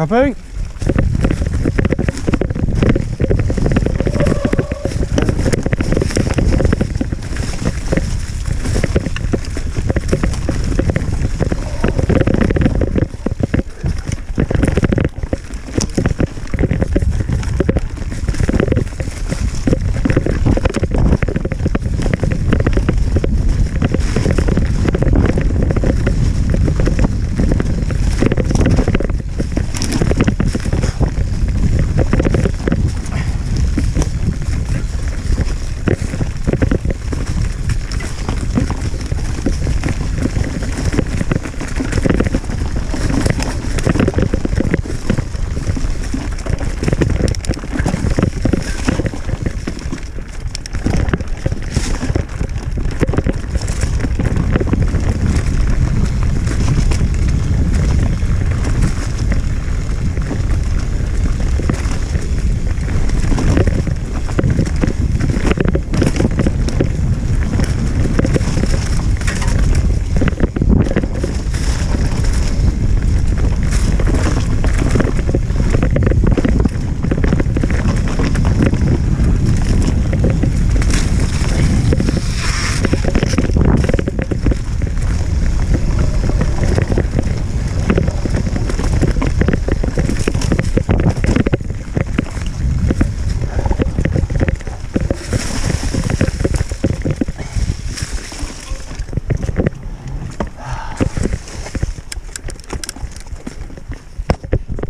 I think.